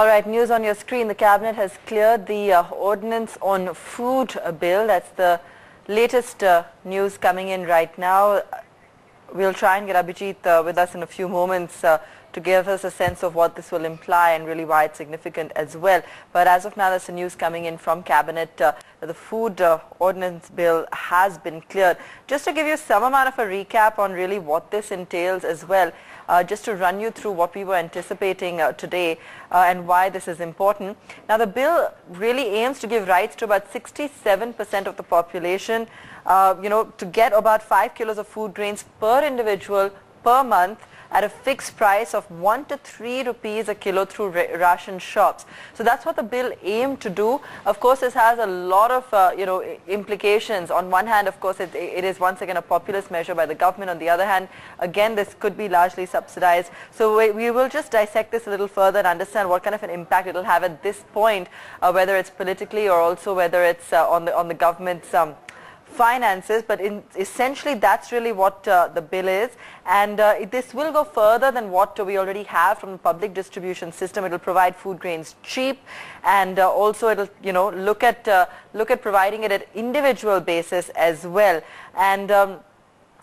All right, news on your screen. The cabinet has cleared the uh, ordinance on food bill. That's the latest uh, news coming in right now. We'll try and get Abhijit uh, with us in a few moments uh, to give us a sense of what this will imply and really why it's significant as well. But as of now, there's some news coming in from Cabinet uh, the food uh, ordinance bill has been cleared. Just to give you some amount of a recap on really what this entails as well, uh, just to run you through what we were anticipating uh, today uh, and why this is important. Now, the bill really aims to give rights to about 67% of the population, uh, you know, to get about 5 kilos of food grains per individual per month at a fixed price of 1 to 3 rupees a kilo through ration shops. So that's what the bill aimed to do. Of course, this has a lot of, uh, you know, implications. On one hand, of course, it, it is once again a populist measure by the government. On the other hand, again, this could be largely subsidized. So we, we will just dissect this a little further and understand what kind of an impact it will have at this point, uh, whether it's politically or also whether it's uh, on the on the government's um, finances, but in, essentially that's really what uh, the bill is. And uh, this will go further than what we already have from the public distribution system. It will provide food grains cheap, and uh, also it will, you know, look at uh, look at providing it at individual basis as well. And um,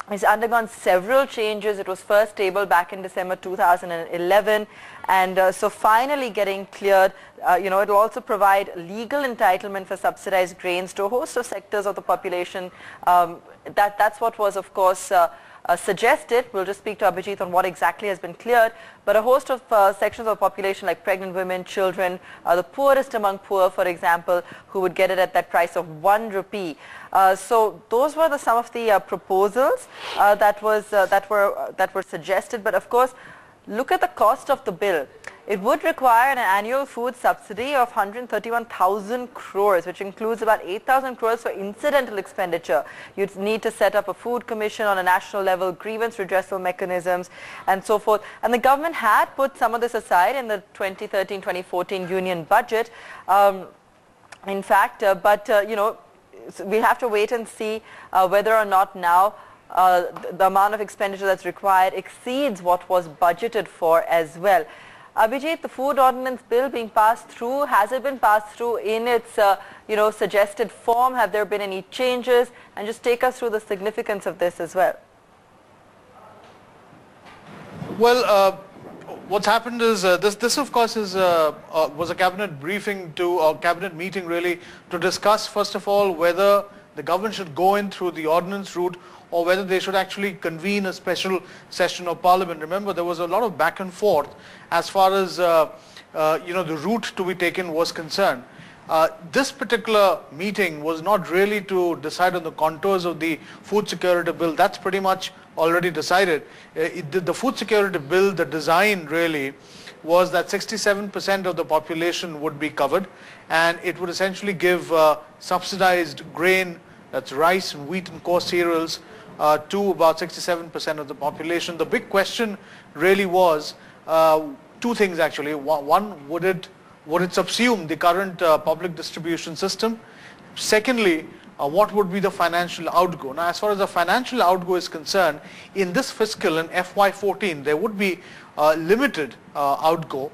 it's undergone several changes. It was first tabled back in December 2011 and uh, so finally getting cleared, uh, you know, it will also provide legal entitlement for subsidized grains to a host of sectors of the population. Um, that, that's what was, of course, uh, uh, suggested. We'll just speak to Abhijit on what exactly has been cleared. But a host of uh, sections of the population like pregnant women, children, uh, the poorest among poor, for example, who would get it at that price of one rupee. Uh, so those were the, some of the uh, proposals uh, that was that were that were suggested. But of course, look at the cost of the bill. It would require an annual food subsidy of 131,000 crores, which includes about 8,000 crores for incidental expenditure. You'd need to set up a food commission on a national level, grievance redressal mechanisms, and so forth. And the government had put some of this aside in the 2013-2014 union budget. Um, in fact, uh, but, uh, you know, we have to wait and see uh, whether or not now uh, the amount of expenditure that's required exceeds what was budgeted for as well. Abhijit, the food ordinance bill being passed through, has it been passed through in its, uh, you know, suggested form? Have there been any changes? And just take us through the significance of this as well. Well, uh, what's happened is uh, this, this of course is, uh, uh, was a cabinet briefing to, a cabinet meeting really to discuss first of all whether the government should go in through the ordinance route or whether they should actually convene a special session of parliament. Remember, there was a lot of back and forth as far as uh, uh, you know the route to be taken was concerned. Uh, this particular meeting was not really to decide on the contours of the food security bill. That's pretty much already decided. Uh, it, the, food security bill, the design really was that 67% of the population would be covered and it would essentially give uh, subsidized grain, that's rice and wheat and coarse cereals, uh, to about 67% of the population. The big question really was uh, two things actually. One, would it, would it subsume the current uh, public distribution system? Secondly, uh, what would be the financial outgo. Now, as far as the financial outgo is concerned, in this fiscal in FY14, there would be uh, limited uh, outgo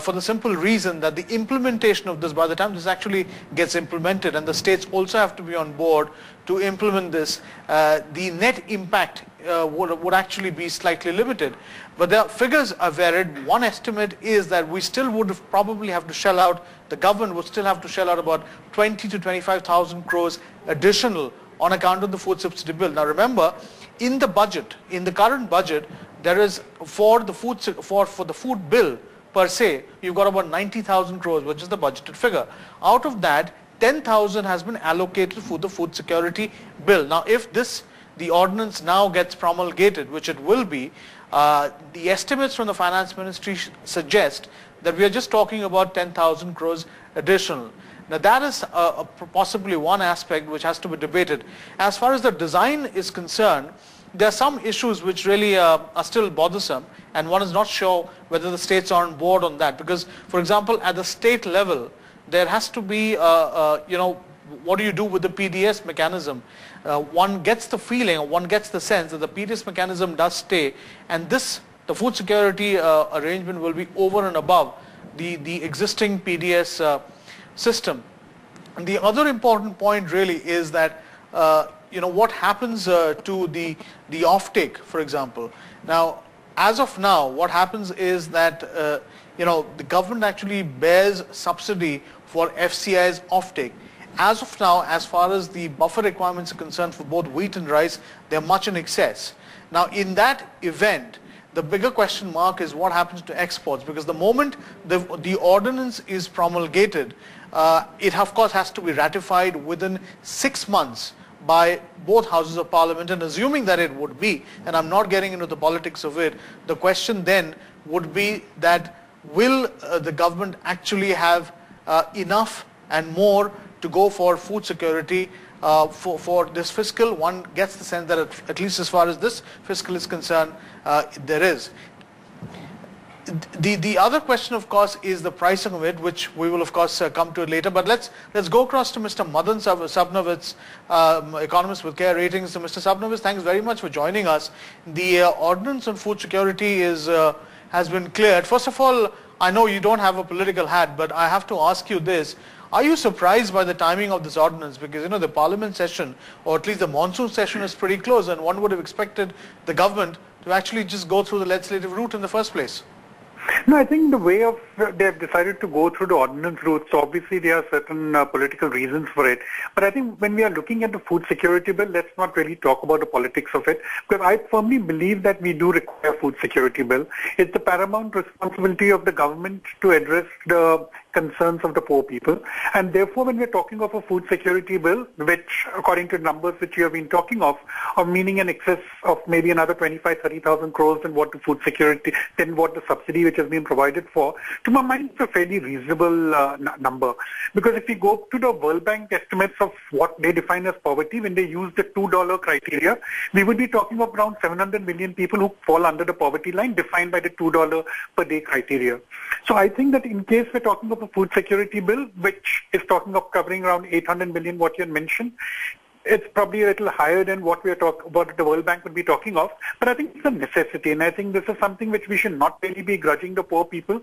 for the simple reason that the implementation of this, by the time this actually gets implemented, and the states also have to be on board to implement this, uh, the net impact uh, would, would actually be slightly limited. But the figures are varied. One estimate is that we still would have probably have to shell out, the government would still have to shell out about 20 to 25,000 crores additional on account of the food subsidy bill. Now remember, in the budget, in the current budget, there is for the food for for the food bill per se, you've got about 90,000 crores, which is the budgeted figure. Out of that, 10,000 has been allocated for the food security bill. Now, if this the ordinance now gets promulgated, which it will be, uh, the estimates from the finance ministry suggest that we are just talking about 10,000 crores additional. Now that is uh, possibly one aspect which has to be debated. As far as the design is concerned, there are some issues which really uh, are still bothersome and one is not sure whether the states are on board on that because for example at the state level there has to be uh, uh, you know what do you do with the PDS mechanism uh, one gets the feeling one gets the sense that the PDS mechanism does stay and this the food security uh, arrangement will be over and above the, the existing PDS uh, system. And the other important point really is that uh, you know what happens to the the offtake, for example. Now, as of now, what happens is that you know the government actually bears subsidy for FCI's offtake. As of now, as far as the buffer requirements are concerned for both wheat and rice, they're much in excess. Now, in that event, the bigger question mark is what happens to exports because the moment the, the ordinance is promulgated, uh, it of course has to be ratified within six months by both houses of parliament and assuming that it would be, and I'm not getting into the politics of it, the question then would be that will uh, the government actually have uh, enough and more to go for food security uh, for, for this fiscal? One gets the sense that at, at least as far as this fiscal is concerned, uh, there is. The, the other question, of course, is the pricing of it, which we will, of course, uh, come to later. But let's let's go across to Mr. Madan Sabnavis, um, economist with CARE Ratings. So, Mr. Sabnavis, thanks very much for joining us. The uh, ordinance on food security is has been cleared. First of all, I know you don't have a political hat, but I have to ask you this. Are you surprised by the timing of this ordinance? Because, you know, the parliament session, or at least the monsoon session is pretty close, and one would have expected the government to actually just go through the legislative route in the first place. No, I think the way of they have decided to go through the ordinance route. So obviously there are certain uh, political reasons for it. But I think when we are looking at the food security bill, let's not really talk about the politics of it, because I firmly believe that we do require food security bill. It's the paramount responsibility of the government to address the concerns of the poor people. And therefore, when we're talking of a food security bill, which according to numbers which you have been talking of, are meaning an excess of maybe another 25, 30,000 crores than what the food security, than what the subsidy which has been provided for, to my mind, it's a fairly reasonable uh, number. Because if we go to the World Bank estimates of what they define as poverty, when they use the $2 criteria, we would be talking of around 700 million people who fall under the poverty line defined by the $2 per day criteria. So I think that in case we're talking of a food security bill, which is talking of covering around 800 million, what you had mentioned, it's probably a little higher than what we are talking what the World Bank would be talking of. But I think it's a necessity, and I think this is something which we should not really be grudging the poor people.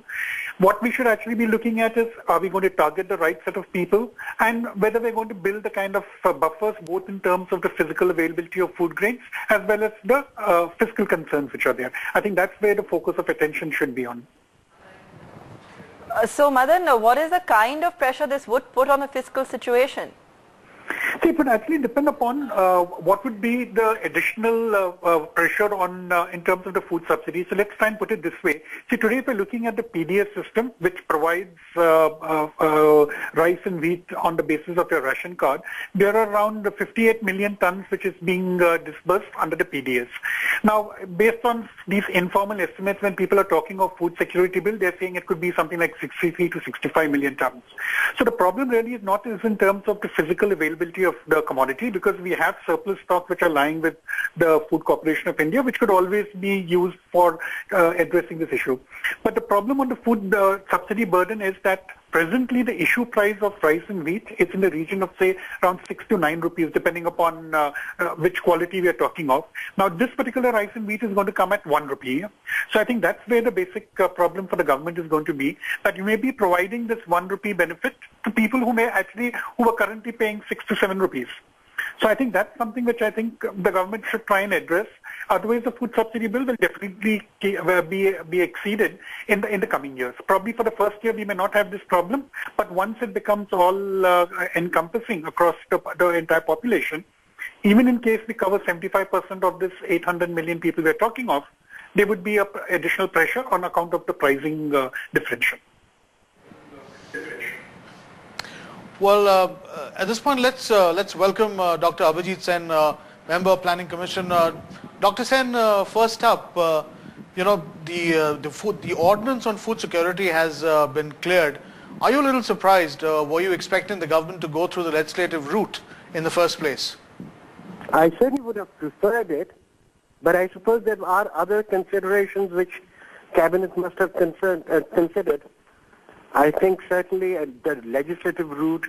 What we should actually be looking at is, are we going to target the right set of people, and whether we're going to build the kind of uh, buffers, both in terms of the physical availability of food grains as well as the uh, fiscal concerns which are there. I think that's where the focus of attention should be on. Uh, so, Madan, uh, what is the kind of pressure this would put on the fiscal situation? It would actually depend upon uh, what would be the additional uh, uh, pressure on uh, in terms of the food subsidy. So let's try and put it this way. See, today if we're looking at the PDS system, which provides uh, uh, rice and wheat on the basis of your ration card, there are around 58 million tons which is being disbursed under the PDS. Now, based on these informal estimates, when people are talking of food security bill, they're saying it could be something like 63 to 65 million tons. So the problem really is not is in terms of the physical availability of the commodity because we have surplus stock which are lying with the Food Corporation of India, which could always be used for uh, addressing this issue. But the problem on the food subsidy burden is that presently the issue price of rice and wheat is in the region of say around 6 to 9 rupees depending upon uh, uh, which quality we are talking of. Now this particular rice and wheat is going to come at 1 rupee. So I think that's where the basic uh, problem for the government is going to be that you may be providing this 1 rupee benefit to people who may actually, who are currently paying 6 to 7 rupees. So I think that's something which I think the government should try and address. Otherwise, the food subsidy bill will definitely uh, be be exceeded in the in the coming years. Probably for the first year we may not have this problem, but once it becomes all uh, encompassing across the, the entire population, even in case we cover 75% of this 800 million people we're talking of, there would be a additional pressure on account of the pricing uh, differential. Well, uh, uh, at this point, let's uh, let's welcome uh, Dr. Abhijit Sen, member Planning Commission. Uh, Dr. Sen, first up, uh, you know the uh, the food the ordinance on food security has uh, been cleared. Are you a little surprised? were you expecting the government to go through the legislative route in the first place? I certainly would have preferred it, but I suppose there are other considerations which cabinet must have concerned, considered I think certainly uh, the legislative route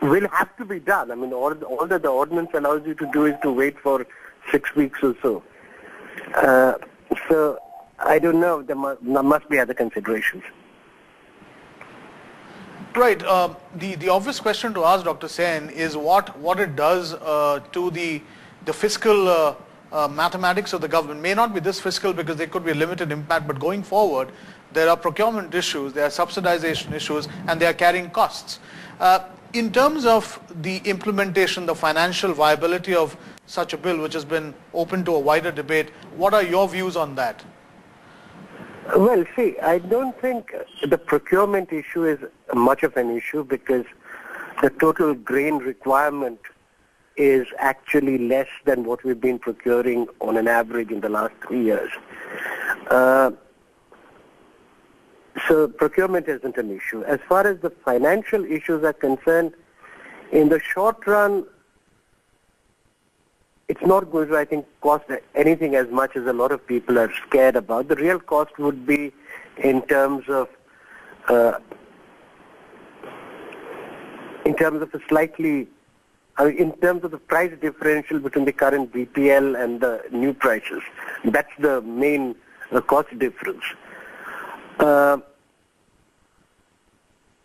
will have to be done. I mean, all, all that the ordinance allows you to do is to wait for six weeks or so. Uh, so I don't know. There must, there must be other considerations. Right. Uh, the the obvious question to ask, Dr. Sen, is what what it does uh, to the the fiscal uh, uh, mathematics of the government. May not be this fiscal because there could be a limited impact, but going forward, there are procurement issues, there are subsidization issues, and they are carrying costs. Uh, in terms of the implementation, the financial viability of such a bill, which has been open to a wider debate, what are your views on that? Well, see, I don't think the procurement issue is much of an issue because the total grain requirement is actually less than what we've been procuring on an average in the last three years. Uh, so procurement isn't an issue. As far as the financial issues are concerned, in the short run, it's not going to, I think, cost anything as much as a lot of people are scared about. The real cost would be in terms of uh, in terms of a slightly, I mean, in terms of the price differential between the current BPL and the new prices. That's the main uh, cost difference. Uh,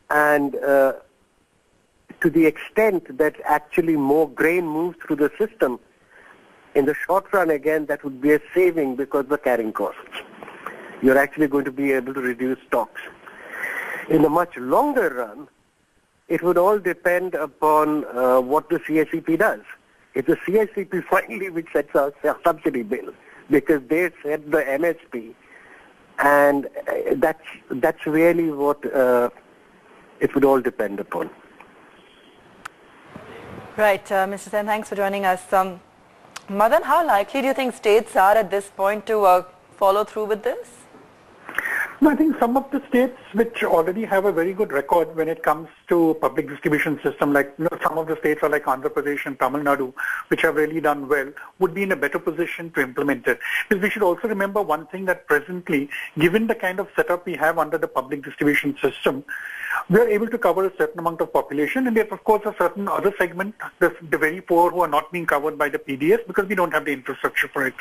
and uh, to the extent that actually more grain moves through the system, in the short run again that would be a saving because the carrying costs. You're actually going to be able to reduce stocks. In the much longer run, it would all depend upon uh, what the CACP does. It's the CACP finally which sets out a subsidy bill because they set the MSP and uh, that's, that's really what uh, it would all depend upon. Right, uh, Mr. Sen, thanks for joining us. Um, Madan, how likely do you think states are at this point to uh, follow through with this? I think some of the states which already have a very good record when it comes to public distribution system, like you know, some of the states are like Andhra Pradesh and Tamil Nadu, which have really done well, would be in a better position to implement it. Because we should also remember one thing that presently, given the kind of setup we have under the public distribution system, we are able to cover a certain amount of population and there's of course a certain other segment, the, the very poor who are not being covered by the PDS because we don't have the infrastructure for it.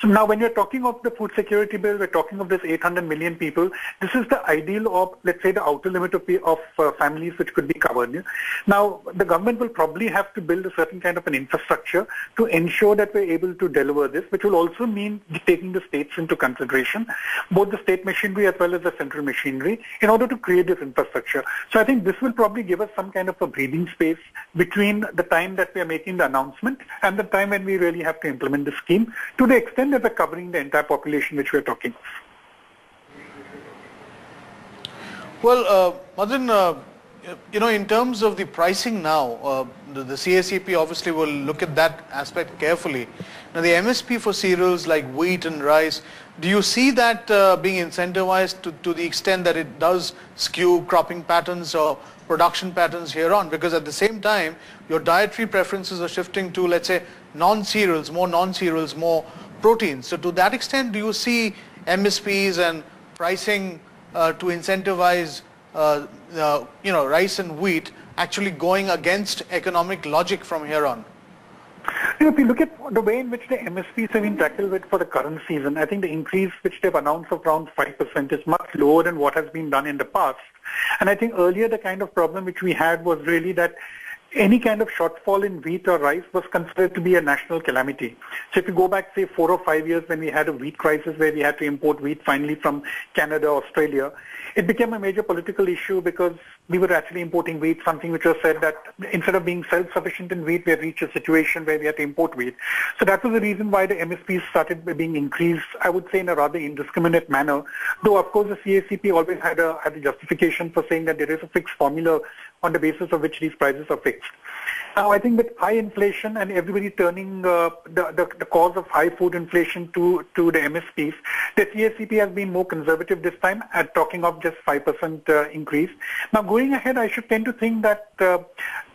So now when you're talking of the food security bill, we're talking of this 800 million people. This is the ideal of, let's say, the outer limit of, of uh, families which could be covered. Now, the government will probably have to build a certain kind of an infrastructure to ensure that we're able to deliver this, which will also mean taking the states into consideration, both the state machinery as well as the central machinery, in order to create this infrastructure. So I think this will probably give us some kind of a breathing space between the time that we are making the announcement and the time when we really have to implement the scheme to the extent that we're covering the entire population which we're talking of. Well, uh, Madan, uh, you know, in terms of the pricing now, uh, the, the CACP obviously will look at that aspect carefully. Now, the MSP for cereals like wheat and rice, do you see that uh, being incentivized to, to the extent that it does skew cropping patterns or production patterns here on? Because at the same time, your dietary preferences are shifting to, let's say, non-cereals, more non-cereals, more proteins. So to that extent, do you see MSPs and pricing uh, to incentivize uh, uh, you know, rice and wheat actually going against economic logic from here on? If you look at the way in which the MSPs have been tackled with for the current season, I think the increase which they've announced of around 5% is much lower than what has been done in the past. And I think earlier the kind of problem which we had was really that any kind of shortfall in wheat or rice was considered to be a national calamity. So if you go back, say, four or five years when we had a wheat crisis where we had to import wheat finally from Canada, Australia, it became a major political issue because we were actually importing wheat, something which was said that instead of being self-sufficient in wheat, we had reached a situation where we had to import wheat. So that was the reason why the MSPs started being increased, I would say, in a rather indiscriminate manner. Though, of course, the CACP always had a, had a justification for saying that there is a fixed formula on the basis of which these prices are fixed. Now, I think with high inflation and everybody turning uh, the, the, the, cause of high food inflation to, to the MSPs, the CACP has been more conservative this time at talking of just 5% uh, increase. Now, going ahead, I should tend to think that uh,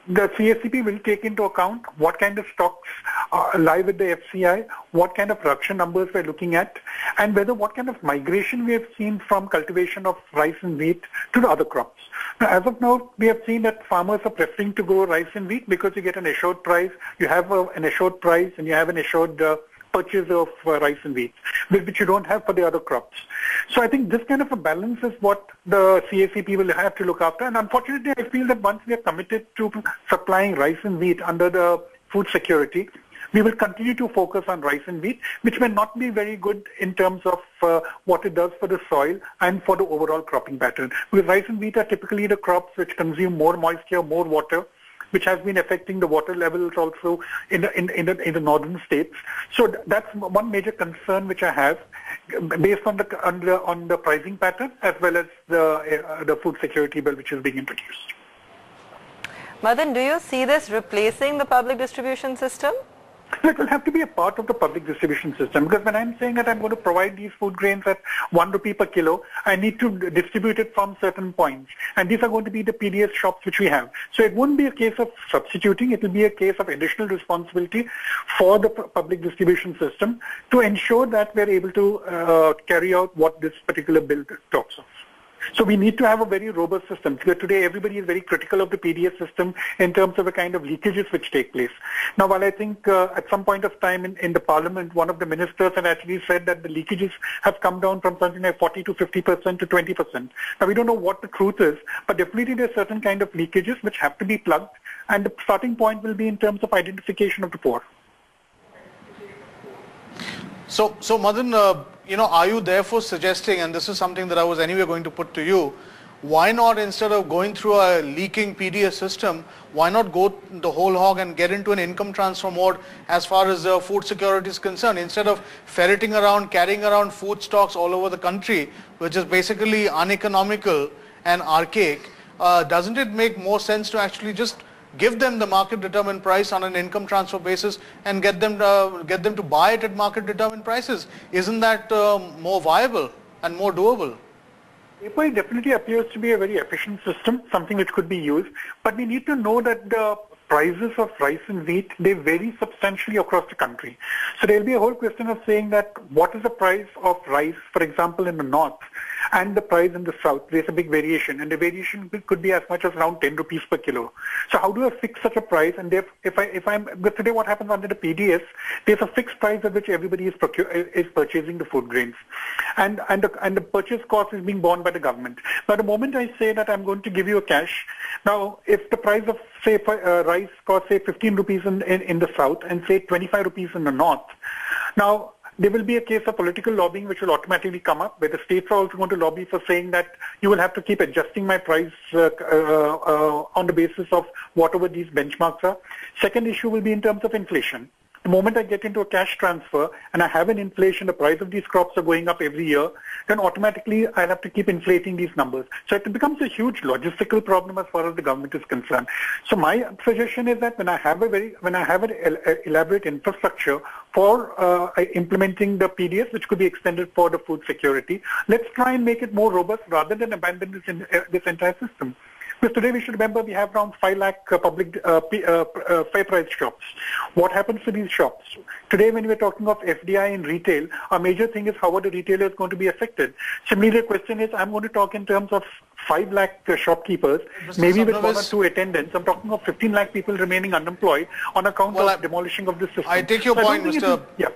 the CACP will take into account what kind of stocks are live with the FCI, what kind of production numbers we're looking at, and whether what kind of migration we have seen from cultivation of rice and wheat to the other crops. Now, as of now, we have seen that farmers are preferring to grow rice and wheat because you get an assured price, you have a, an assured price, and you have an assured uh, purchase of uh, rice and wheat, which you don't have for the other crops. So I think this kind of a balance is what the CACP will have to look after. And unfortunately, I feel that once we are committed to supplying rice and wheat under the food security, we will continue to focus on rice and wheat, which may not be very good in terms of uh, what it does for the soil and for the overall cropping pattern. Because rice and wheat are typically the crops which consume more moisture, more water, which has been affecting the water levels also in the, in, in, the, in the northern states. So that's one major concern which I have based on the, on the, on the pricing pattern as well as the, uh, the food security bill which is being introduced. Madan, do you see this replacing the public distribution system? It will have to be a part of the public distribution system because when I'm saying that I'm going to provide these food grains at one rupee per kilo, I need to distribute it from certain points. And these are going to be the PDS shops which we have. So it won't be a case of substituting. It will be a case of additional responsibility for the public distribution system to ensure that we're able to uh, carry out what this particular bill talks of. So we need to have a very robust system. Today everybody is very critical of the PDS system in terms of the kind of leakages which take place. Now while I think uh, at some point of time in, in the parliament, one of the ministers had actually said that the leakages have come down from something like 40 to 50% to 20%. Now we don't know what the truth is, but definitely there are certain kind of leakages which have to be plugged and the starting point will be in terms of identification of the poor. So, so Madan, uh, you know, are you therefore suggesting, and this is something that I was anyway going to put to you, why not instead of going through a leaking PDS system, why not go the whole hog and get into an income transfer mode as far as uh, food security is concerned instead of ferreting around, carrying around food stocks all over the country, which is basically uneconomical and archaic, uh, doesn't it make more sense to actually just give them the market determined price on an income transfer basis and get them to, uh, get them to buy it at market determined prices. Isn't that uh, more viable and more doable? It definitely appears to be a very efficient system, something which could be used, but we need to know that the prices of rice and wheat, they vary substantially across the country. So there will be a whole question of saying that what is the price of rice, for example, in the north and the price in the south, there's a big variation and the variation could be as much as around 10 rupees per kilo. So how do I fix such a price? And if, if, I, if I'm, but today what happens under the PDS, there's a fixed price at which everybody is, procure, is purchasing the food grains. And, and, the, and the purchase cost is being borne by the government. Now the moment I say that I'm going to give you a cash, now if the price of say uh, rice costs say 15 rupees in, in, in the south and say 25 rupees in the north, now there will be a case of political lobbying which will automatically come up where the states are also going to lobby for saying that you will have to keep adjusting my price uh, uh, uh, on the basis of whatever these benchmarks are. Second issue will be in terms of inflation. The moment I get into a cash transfer and I have an inflation, the price of these crops are going up every year, then automatically I'll have to keep inflating these numbers. So it becomes a huge logistical problem as far as the government is concerned. So my suggestion is that when I have a very, when I have an elaborate infrastructure for uh, implementing the PDS, which could be extended for the food security, let's try and make it more robust rather than abandon this, in, uh, this entire system. Because today we should remember we have around 5 lakh uh, public uh, uh, uh, fair price shops. What happens to these shops? Today when we're talking of FDI in retail, a major thing is how are the retailers going to be affected? Similarly, the question is I'm going to talk in terms of 5 lakh uh, shopkeepers, Mr. maybe with one or two attendants. I'm talking of 15 lakh people remaining unemployed on account well, of I, demolishing of this system. I take your so point, Mr. yeah.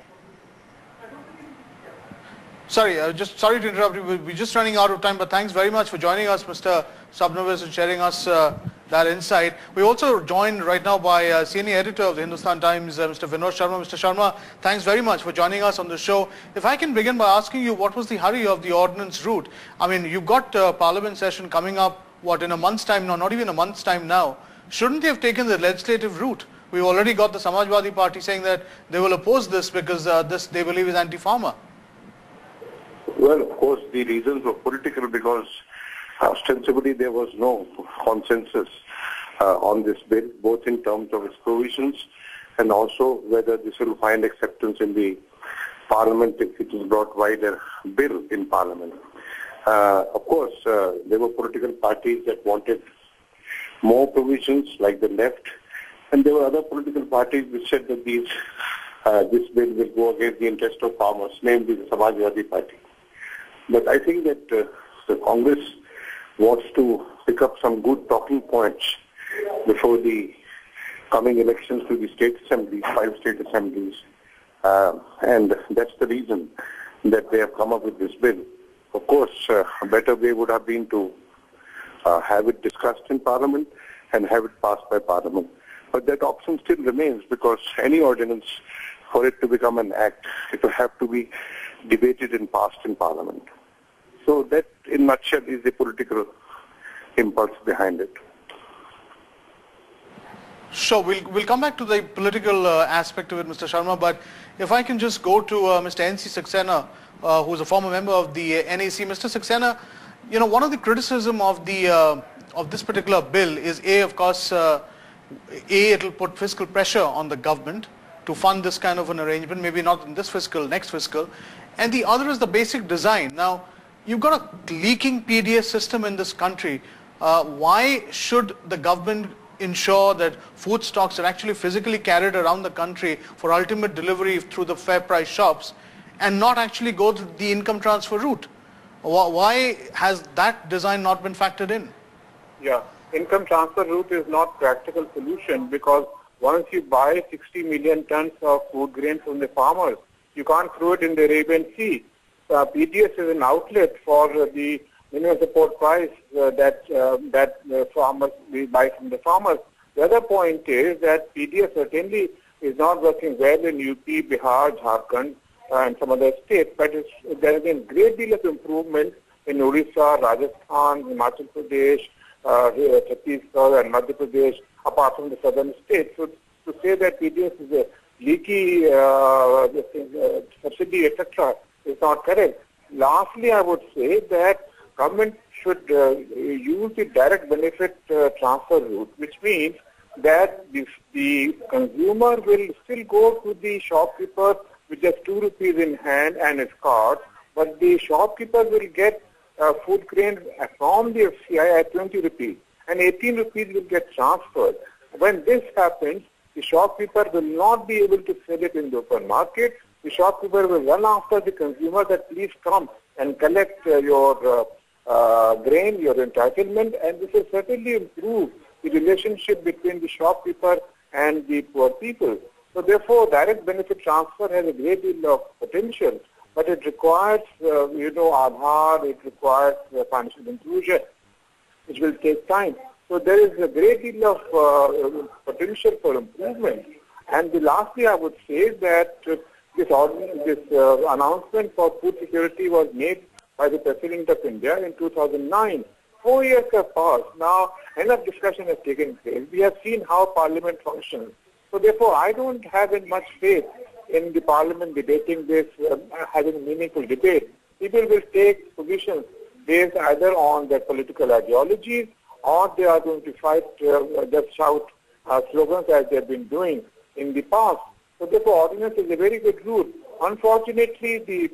Sorry, uh, just sorry to interrupt you. We're just running out of time, but thanks very much for joining us, Mr. Sabnavis, and sharing us uh, that insight. We're also joined right now by uh, senior editor of the Hindustan Times, uh, Mr. Vinod Sharma. Mr. Sharma, thanks very much for joining us on the show. If I can begin by asking you, what was the hurry of the ordinance route? I mean, you've got uh, Parliament session coming up, what, in a month's time now, not even a month's time now. Shouldn't they have taken the legislative route? We've already got the Samajwadi Party saying that they will oppose this because uh, this they believe is anti-farmer. Well, of course, the reasons were political because ostensibly there was no consensus uh, on this bill, both in terms of its provisions and also whether this will find acceptance in the parliament if it is brought wider bill in parliament. Uh, of course, uh, there were political parties that wanted more provisions like the left, and there were other political parties which said that these, uh, this bill will go against the interest of farmers, namely the Samajwadi Party. But I think that uh, the Congress wants to pick up some good talking points before the coming elections to the state assemblies, five state assemblies, Uh, and that's the reason that they have come up with this bill. Of course, uh, a better way would have been to uh, have it discussed in Parliament and have it passed by Parliament. But that option still remains because any ordinance, for it to become an act, it will have to be debated and passed in Parliament. So that, in nutshell, is the political impulse behind it. Sure, we'll, we'll come back to the political uh, aspect of it, Mr. Sharma, but if I can just go to uh, Mr. N.C. Saxena, uh, who's a former member of the uh, NAC. Mr. Saxena, you know, one of the criticism of the uh, of this particular bill is A, of course, uh, A, it will put fiscal pressure on the government to fund this kind of an arrangement, maybe not in this fiscal, next fiscal, and the other is the basic design. Now, you've got a leaking PDS system in this country. Uh, why should the government ensure that food stocks are actually physically carried around the country for ultimate delivery through the fair price shops and not actually go to the income transfer route. Why has that design not been factored in? Yeah, income transfer route is not practical solution because once you buy 60 million tons of food grain from the farmers, you can't throw it in the Arabian Sea. Uh, PDS is an outlet for uh, the minimum support price uh, that uh, that uh, farmers we buy from the farmers. The other point is that PDS certainly is not working well in UP, Bihar, Jharkhand, and some other states, but there has been a great deal of improvement in Orissa, Rajasthan, Himachal Pradesh, uh, Chhattisgarh, and Madhya Pradesh, apart from the southern states. So to say that PDS is a leaky subsidy, etc., is not correct. Lastly, I would say that government should uh, use the direct benefit uh, transfer route, which means that the, the consumer will still go to the shopkeeper with just 2 rupees in hand and his card, but the shopkeeper will get uh, food grain from the FCI at 20 rupees and 18 rupees will get transferred. When this happens, the shopkeeper will not be able to sell it in the open market. The shopkeeper will run after the consumer that please come and collect uh, your uh, uh, grain, your entitlement, and this will certainly improve the relationship between the shopkeeper and the poor people. So therefore, direct benefit transfer has a great deal of potential, but it requires, uh, you know, Aadhaar, it requires uh, financial inclusion, which will take time. So there is a great deal of uh, potential for improvement. And the lastly, I would say that uh, this, this uh, announcement for food security was made by the President of India in 2009. Four years have passed. Now, enough discussion has taken place. We have seen how Parliament functions. So therefore, I don't have much faith in the Parliament debating this, uh, having meaningful debate. People will take positions based either on their political ideologies or they are going to fight, uh, just shout uh, slogans as they have been doing in the past. So therefore, ordinance is a very good rule. Unfortunately, the,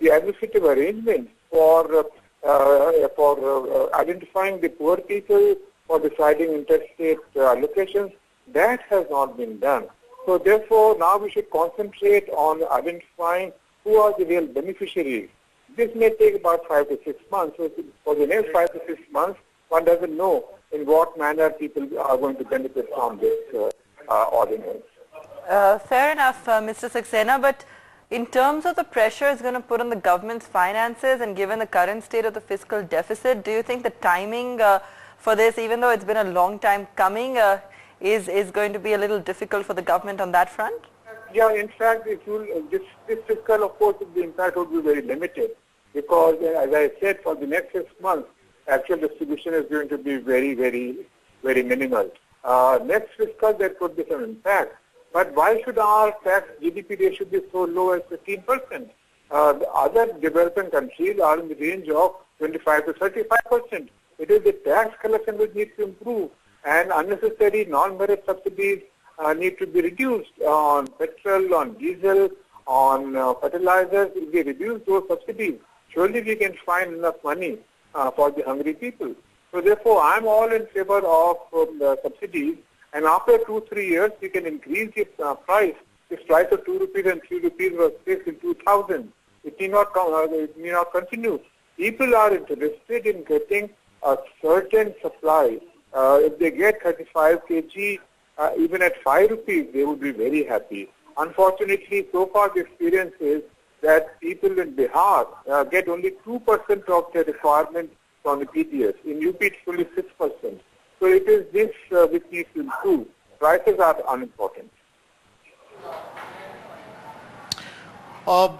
the administrative arrangements for uh, for uh, identifying the poor people, for deciding interstate uh, allocations. That has not been done. So therefore, now we should concentrate on identifying who are the real beneficiaries. This may take about five to six months. So for the next five to six months, one doesn't know in what manner people are going to benefit from this uh, uh, ordinance. Uh, fair enough, Mr. Saxena, but in terms of the pressure it's going to put on the government's finances and given the current state of the fiscal deficit, do you think the timing uh, for this, even though it's been a long time coming, uh, is, is going to be a little difficult for the government on that front? Yeah, in fact, it will, this, this fiscal, of course, the impact will be very limited because, uh, as I said, for the next six months, actual distribution is going to be very, very, very minimal. Uh, next fiscal, there could be some impact. But why should our tax GDP ratio be so low as 15%? Uh, the other developing countries are in the range of 25 to 35%. It is the tax collection which needs to improve and unnecessary non-merit subsidies uh, need to be reduced on petrol, on diesel, on uh, fertilizers. If we reduce those subsidies, surely we can find enough money uh, for the hungry people. So therefore, I'm all in favor of um, subsidies and after two, three years, you can increase the uh, price. This price of 2 rupees and 3 rupees was fixed in 2000. It may not, uh, not continue. People are interested in getting a certain supply. Uh, if they get 35 kg, uh, even at 5 rupees, they would be very happy. Unfortunately, so far the experience is that people in Bihar uh, get only 2% of their requirement from the PDS. In UP, it's only 6%. So it is this uh, which needs to improve. Prices are unimportant. Uh,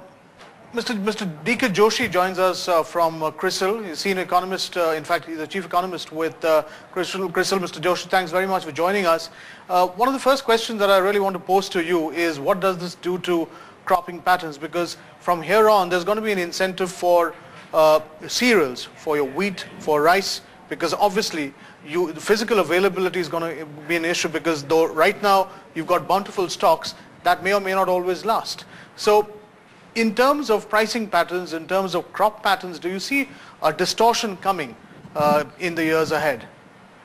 Mr. Mr. D.K. Joshi joins us uh, from uh, CRISIL. He's senior economist, uh, in fact, he's the chief economist with uh. Mr. Joshi, thanks very much for joining us. Uh, one of the first questions that I really want to pose to you is what does this do to cropping patterns? Because from here on, there's going to be an incentive for uh, cereals, for your wheat, for rice, because obviously you, physical availability is going to be an issue because though right now you've got bountiful stocks, that may or may not always last. So in terms of pricing patterns, in terms of crop patterns, do you see a distortion coming uh, in the years ahead?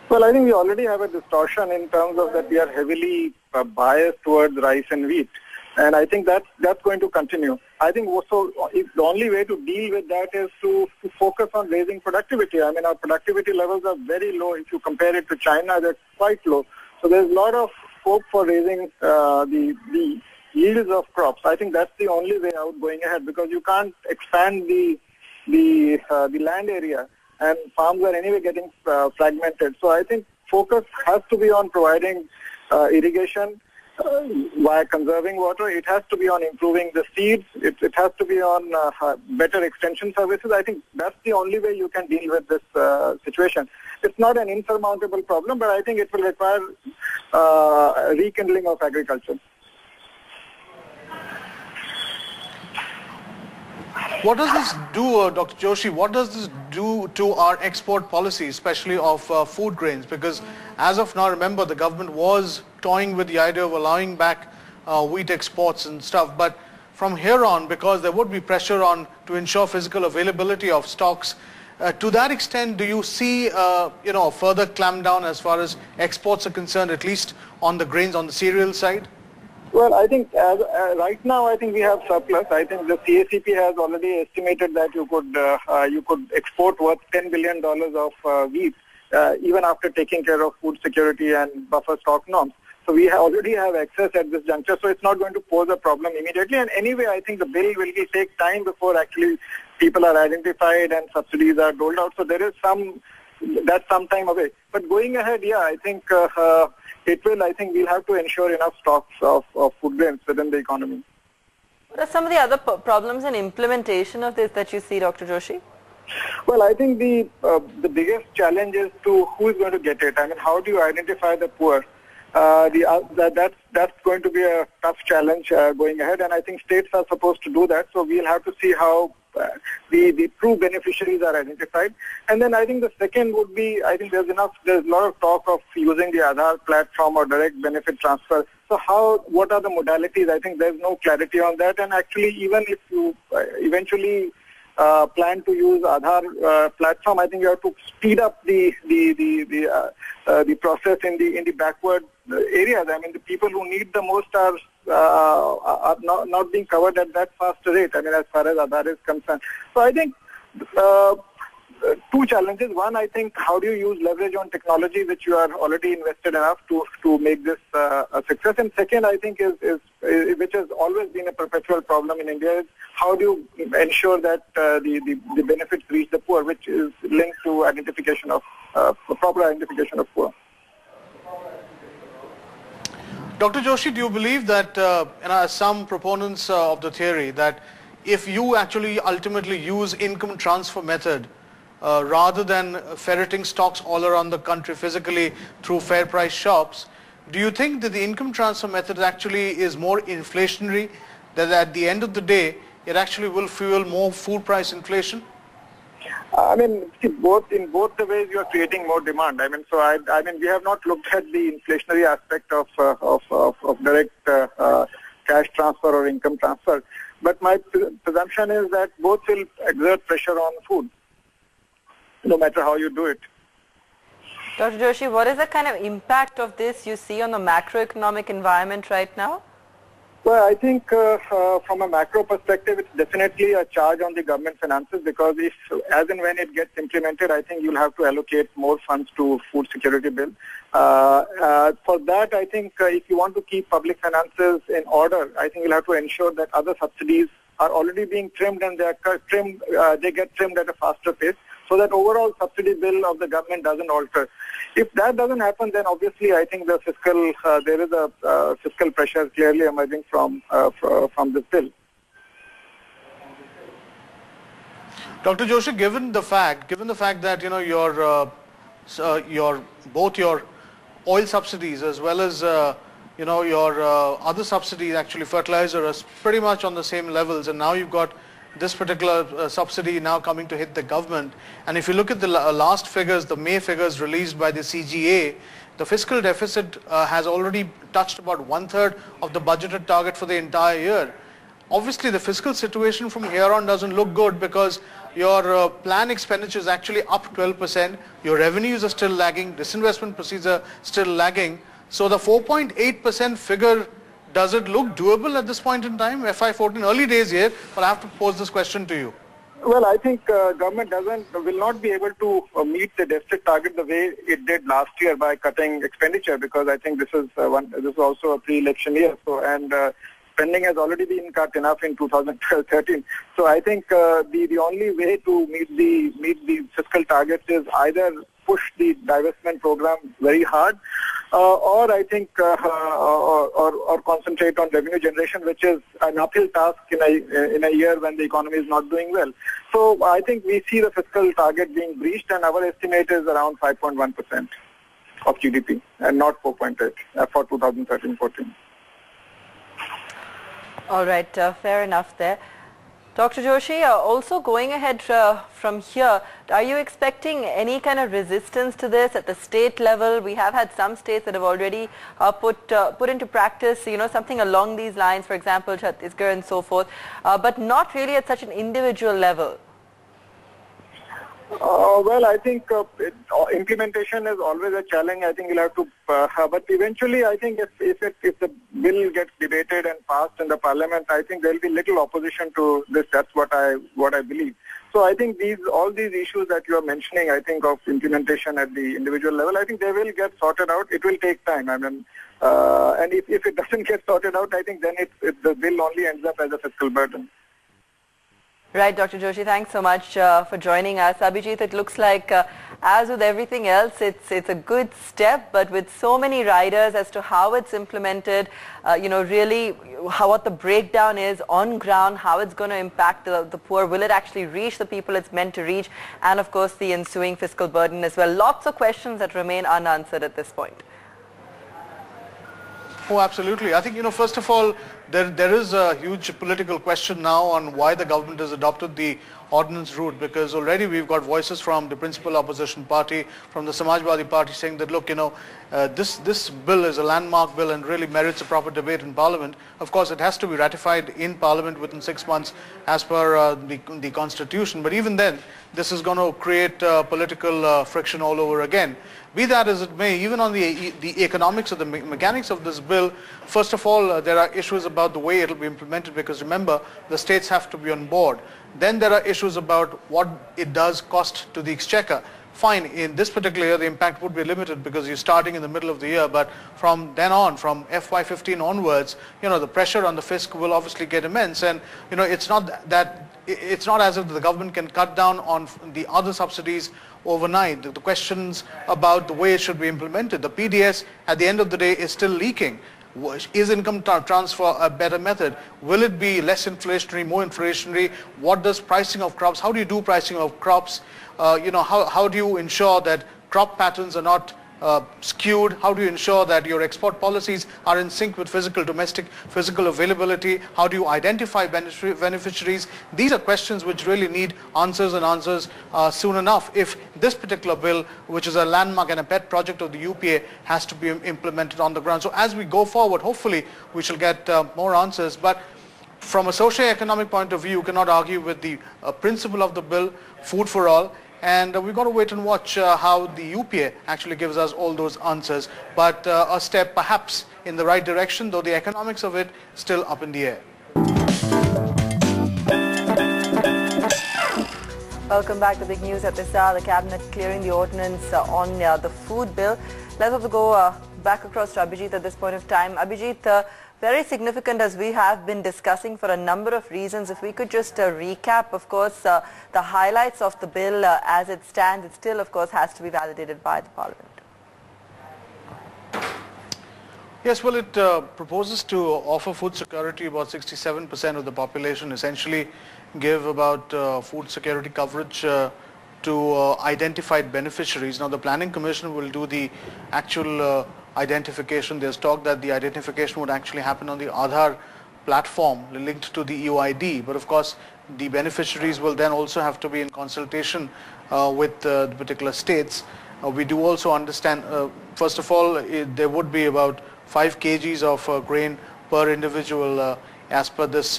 Well, I think we already have a distortion in terms of that we are heavily uh, biased towards rice and wheat. And I think that that's going to continue. I think also if the only way to deal with that is to, to focus on raising productivity. I mean, our productivity levels are very low. If you compare it to China, they're quite low. So there's a lot of scope for raising uh, the, the yields of crops. I think that's the only way out going ahead because you can't expand the the uh, the land area and farms are anyway getting uh, fragmented. So I think focus has to be on providing uh, irrigation uh, via conserving water. It has to be on improving the seeds. It, it has to be on uh, better extension services. I think that's the only way you can deal with this uh, situation. It's not an insurmountable problem, but I think it will require uh, rekindling of agriculture. What does this do, uh, Dr. Joshi, what does this do to our export policy, especially of uh, food grains? Because as of now, remember, the government was toying with the idea of allowing back uh, wheat exports and stuff. But from here on, because there would be pressure on to ensure physical availability of stocks, uh, to that extent, do you see, uh, you know, a further clampdown as far as exports are concerned, at least on the grains, on the cereal side? Well, I think as, uh, right now, I think we have surplus. I think the CACP has already estimated that you could uh, uh, you could export worth 10 billion dollars of uh, wheat, even after taking care of food security and buffer stock norms. So we already have access at this juncture, so it's not going to pose a problem immediately. And anyway, I think the bill will take time before actually people are identified and subsidies are doled out. So there is some that's some time away. But going ahead, yeah, I think. Uh, it will, I think we'll have to ensure enough stocks of, of food grains within the economy. What are some of the other problems in implementation of this that you see, Dr. Joshi? Well, I think the uh, the biggest challenge is to who is going to get it. I mean, how do you identify the poor? Uh, the, uh, that, that's, that's going to be a tough challenge uh, going ahead, and I think states are supposed to do that. So we'll have to see how uh, the, the true beneficiaries are identified. And then I think the second would be, I think there's enough, there's a lot of talk of using the Aadhaar platform or direct benefit transfer. So how, what are the modalities? I think there's no clarity on that. And actually, even if you uh, eventually uh, plan to use Aadhaar uh, platform, I think you have to speed up the the the the, uh, the process in the in the backward areas. I mean, the people who need the most are uh, are not, not being covered at that fast rate. I mean, as far as Aadhaar is concerned. So I think uh, two challenges. One, I think, how do you use leverage on technology, which you are already invested enough to to make this uh, a success. And second, I think, is, is, is which has always been a perpetual problem in India, is how do you ensure that uh, the, the the benefits reach the poor, which is linked to identification of uh, proper identification of poor. Dr. Joshi, do you believe that, uh, you know, some proponents uh, of the theory that if you actually ultimately use income transfer method uh, rather than ferreting stocks all around the country physically through fair price shops, do you think that the income transfer method actually is more inflationary, that at the end of the day, it actually will fuel more food price inflation? I mean, see, both in both the ways you are creating more demand. I mean, so I, I mean, we have not looked at the inflationary aspect of uh, of, of, of, direct uh, uh, cash transfer or income transfer, but my presumption is that both will exert pressure on food, no matter how you do it. Dr. Joshi, what is the kind of impact of this you see on the macroeconomic environment right now? Well, I think uh, uh, from a macro perspective, it's definitely a charge on the government finances because if, as and when it gets implemented, I think you'll have to allocate more funds to food security bill. Uh, uh, for that, I think uh, if you want to keep public finances in order, I think you'll have to ensure that other subsidies are already being trimmed and they are trimmed, uh, they get trimmed at a faster pace so that overall subsidy bill of the government doesn't alter. If that doesn't happen, then obviously I think the fiscal uh, there is a uh, fiscal pressure clearly emerging from uh, from this bill. Dr. Joshi, given the fact, given the fact that you know your uh, uh, your both your oil subsidies as well as uh, you know your other subsidies, actually fertilizer, is pretty much on the same levels, and now you've got this particular uh, subsidy now coming to hit the government. And if you look at the uh, last figures, the May figures released by the CGA, the fiscal deficit uh, has already touched about one third of the budgeted target for the entire year. Obviously, the fiscal situation from here on doesn't look good because your uh, plan expenditure is actually up 12%, your revenues are still lagging, disinvestment proceeds are still lagging. So the 4.8% figure does it look doable at this point in time, FY14, early days here, but I have to pose this question to you. Well, I think uh, government doesn't will not be able to uh, meet the deficit target the way it did last year by cutting expenditure because I think this is uh, one this is also a pre-election year. So and uh, spending has already been cut enough in 2012-13. So I think uh, the the only way to meet the meet the fiscal targets is either push the divestment program very hard uh, or I think uh, or, or, or, concentrate on revenue generation, which is an uphill task in a in a year when the economy is not doing well. So I think we see the fiscal target being breached, and our estimate is around 5.1 percent of GDP, and not 4.8 uh, for 2013-14. All right, uh, fair enough there. Dr. Joshi, uh, also going ahead uh, from here, are you expecting any kind of resistance to this at the state level? We have had some states that have already uh, put uh, put into practice, you know, something along these lines, for example, Chhattisgarh and so forth, uh, but not really at such an individual level. Uh, well, I think uh, it, uh, implementation is always a challenge. I think you'll have to, uh, but eventually, I think if if, it, if the bill gets debated and passed in the parliament, I think there will be little opposition to this. That's what I what I believe. So I think these all these issues that you are mentioning, I think of implementation at the individual level, I think they will get sorted out. It will take time. I mean, uh, and if if it doesn't get sorted out, I think then it, it the bill only ends up as a fiscal burden. Right, Dr. Joshi, thanks so much uh, for joining us. Abhijit, it looks like, uh, as with everything else, it's, it's a good step, but with so many riders as to how it's implemented, uh, you know, really how, what the breakdown is on ground, how it's going to impact the, the poor, will it actually reach the people it's meant to reach, and of course the ensuing fiscal burden as well. Lots of questions that remain unanswered at this point. Oh, absolutely. I think, you know, first of all, there, there is a huge political question now on why the government has adopted the ordinance route because already we've got voices from the principal opposition party, from the Samajwadi party saying that, look, you know, uh, this, this bill is a landmark bill and really merits a proper debate in parliament. Of course, it has to be ratified in parliament within six months as per uh, the, the constitution. But even then, this is going to create uh, political uh, friction all over again. Be that as it may, even on the, the economics of the me mechanics of this bill, first of all, uh, there are issues about the way it will be implemented because remember, the states have to be on board. Then there are issues about what it does cost to the exchequer. Fine, in this particular year, the impact would be limited because you're starting in the middle of the year, but from then on, from FY15 onwards, you know, the pressure on the fisc will obviously get immense. And, you know, it's not that, it's not as if the government can cut down on the other subsidies overnight. The, questions about the way it should be implemented. The PDS at the end of the day is still leaking. Is income transfer a better method? Will it be less inflationary, more inflationary? What does pricing of crops, how do you do pricing of crops? Uh, you know, how, how do you ensure that crop patterns are not uh, skewed? How do you ensure that your export policies are in sync with physical domestic physical availability? How do you identify beneficiaries? These are questions which really need answers and answers uh, soon enough if this particular bill, which is a landmark and a pet project of the UPA, has to be implemented on the ground. So as we go forward, hopefully we shall get uh, more answers. But from a socio-economic point of view, you cannot argue with the uh, principle of the bill, food for all, And uh, we've got to wait and watch uh, how the UPA actually gives us all those answers. But uh, a step perhaps in the right direction, though the economics of it still up in the air. Welcome back to Big News at this hour. The Cabinet clearing the ordinance uh, on uh, the food bill. Let's go uh, back across to Abhijit at this point of time. Abhijit, very significant as we have been discussing for a number of reasons. If we could just uh, recap, of course, uh, the highlights of the bill uh, as it stands, it still, of course, has to be validated by the Parliament. Yes, well, it uh, proposes to offer food security about 67% of the population, essentially give about uh, food security coverage uh, to identified beneficiaries. Now, the Planning Commission will do the actual identification. There's talk that the identification would actually happen on the Aadhaar platform linked to the UID. But of course, the beneficiaries will then also have to be in consultation uh, with uh, the particular states. Uh, we do also understand, uh, first of all, it, there would be about 5 kgs of uh, grain per individual uh, as per this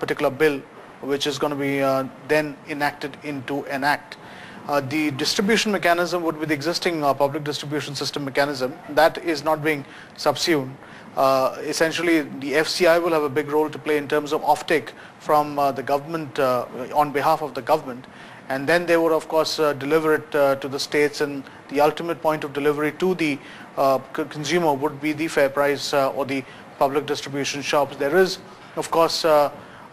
particular bill, which is going to be then enacted into an act. Uh, the distribution mechanism would be the existing uh, public distribution system mechanism. That is not being subsumed. Uh, essentially, the FCI will have a big role to play in terms of offtake from uh, the government uh, on behalf of the government. And then they would, of course, uh, deliver it to the states and the ultimate point of delivery to the consumer would be the fair price or the public distribution shops. There is, of course,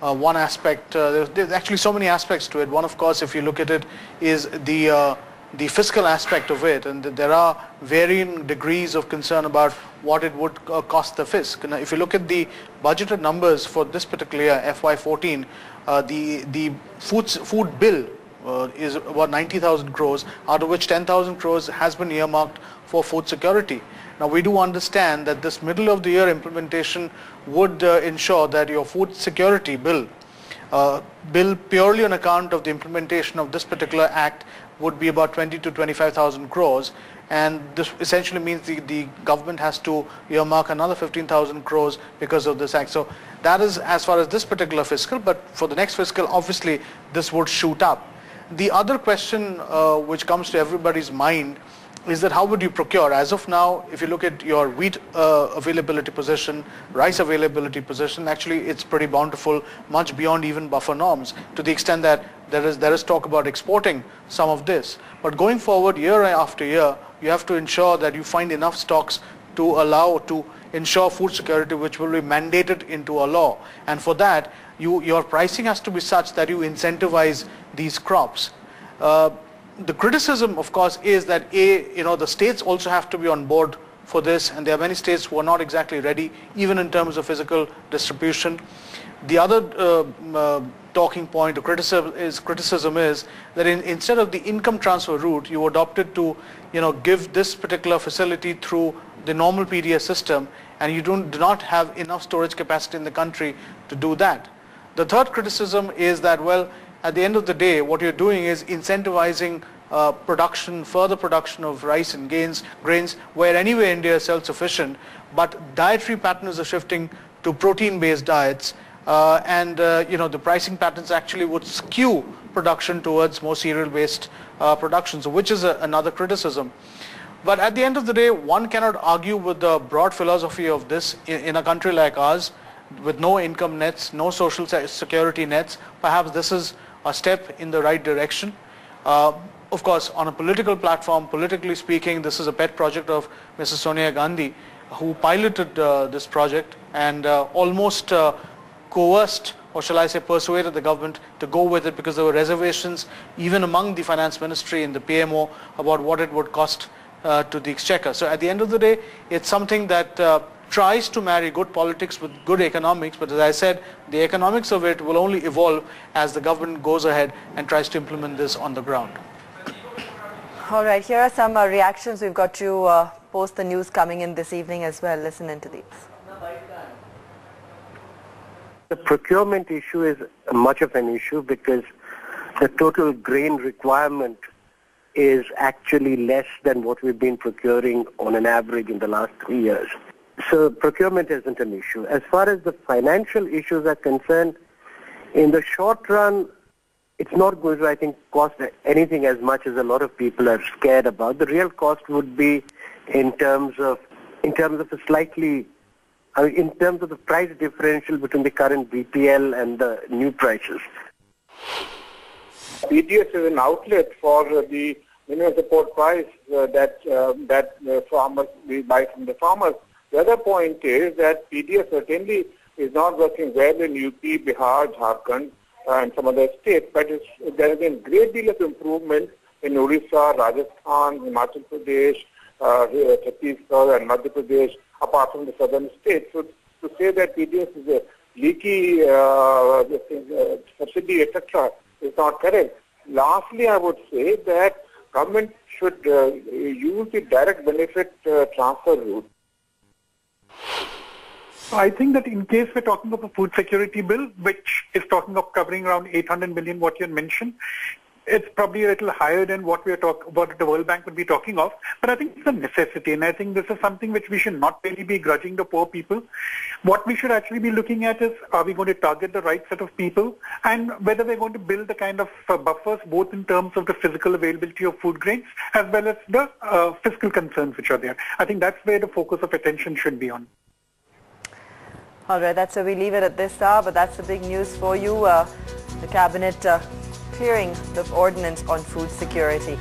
uh, one aspect, uh, there's, there's actually so many aspects to it. One, of course, if you look at it, is the uh, the fiscal aspect of it, and there are varying degrees of concern about what it would uh, cost the fisc. Now, if you look at the budgeted numbers for this particular year, FY14, uh, the the food food bill uh, is about 90,000 crores, out of which 10,000 crores has been earmarked for food security. Now we do understand that this middle of the year implementation would uh, ensure that your food security bill, uh, bill purely on account of the implementation of this particular act would be about 20 to 25,000 crores and this essentially means the, the government has to earmark another 15,000 crores because of this act. So that is as far as this particular fiscal, but for the next fiscal, obviously this would shoot up. The other question uh, which comes to everybody's mind is that how would you procure? As of now, if you look at your wheat uh, availability position, rice availability position, actually it's pretty bountiful, much beyond even buffer norms, to the extent that there is, there is talk about exporting some of this. But going forward, year after year, you have to ensure that you find enough stocks to allow, to ensure food security, which will be mandated into a law. And for that, you, your pricing has to be such that you incentivize these crops. Uh, the criticism, of course, is that A, you know, the states also have to be on board for this, and there are many states who are not exactly ready, even in terms of physical distribution. The other uh, uh, talking point or criticism is, criticism is that in, instead of the income transfer route, you adopted to, you know, give this particular facility through the normal PDS system, and you don't, do not have enough storage capacity in the country to do that. The third criticism is that, well, at the end of the day, what you're doing is incentivizing uh, production, further production of rice and grains, grains, where anyway India is self-sufficient, but dietary patterns are shifting to protein-based diets, uh, and uh, you know the pricing patterns actually would skew production towards more cereal-based uh, production, which is a, another criticism. But at the end of the day, one cannot argue with the broad philosophy of this in, in a country like ours, with no income nets, no social security nets. Perhaps this is a step in the right direction. Uh, of course, on a political platform, politically speaking, this is a pet project of Mrs. Sonia Gandhi, who piloted uh, this project and uh, almost uh, coerced, or shall I say persuaded the government to go with it because there were reservations even among the finance ministry and the PMO about what it would cost uh, to the exchequer. So at the end of the day, it's something that uh, tries to marry good politics with good economics, but as I said, the economics of it will only evolve as the government goes ahead and tries to implement this on the ground. All right, here are some uh, reactions we've got to uh, post the news coming in this evening as well. Listen into these. The procurement issue is much of an issue because the total grain requirement is actually less than what we've been procuring on an average in the last three years. So procurement isn't an issue. As far as the financial issues are concerned, in the short run, it's not going to, I think, cost anything as much as a lot of people are scared about. The real cost would be in terms of in terms of a slightly I mean, in terms of the price differential between the current BPL and the new prices. PDS is an outlet for the minimum support price uh, that uh, that uh, farmers we buy from the farmers. The other point is that PDS certainly is not working well in UP, Bihar, Jharkhand, and some other states, but there has been great deal of improvement in Orissa, Rajasthan, Himachal Pradesh, uh, Chhattisgarh, and Madhya Pradesh, apart from the southern states. So to say that PDS is a leaky uh, uh, subsidy, etc., is not correct. Lastly, I would say that government should uh, use the direct benefit uh, transfer route. I think that in case we're talking of a food security bill, which is talking of covering around 800 million, what you mentioned, it's probably a little higher than what we are talk what the World Bank would be talking of. But I think it's a necessity, and I think this is something which we should not really be grudging the poor people. What we should actually be looking at is, are we going to target the right set of people, and whether we're going to build the kind of uh, buffers, both in terms of the physical availability of food grains as well as the uh, fiscal concerns which are there. I think that's where the focus of attention should be on. All right, that's where we leave it at this hour, but that's the big news for you. Uh, the cabinet uh, clearing the ordinance on food security.